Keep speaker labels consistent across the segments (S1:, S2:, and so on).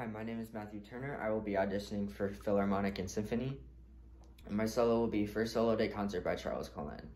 S1: Hi, my name is Matthew Turner. I will be auditioning for Philharmonic and Symphony. And my solo will be First Solo de Concert by Charles Colin.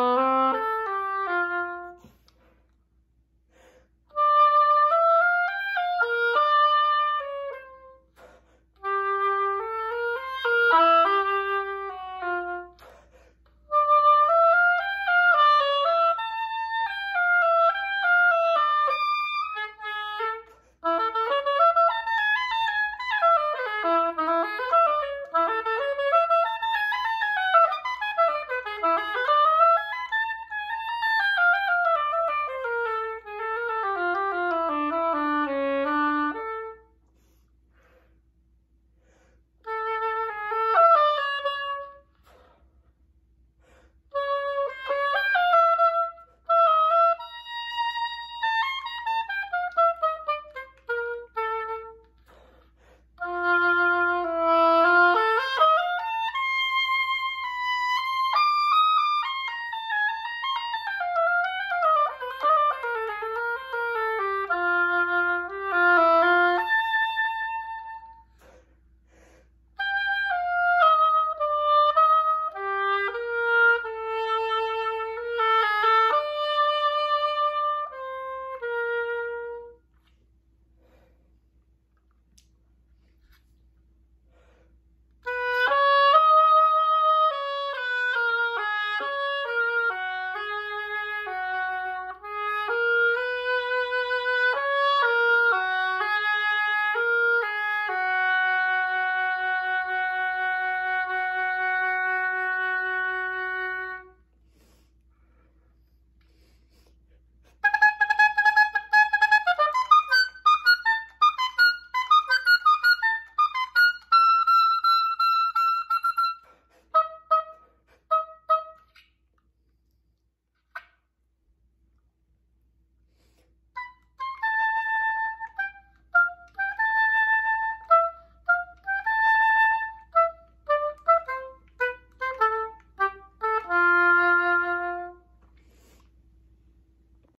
S1: Bye.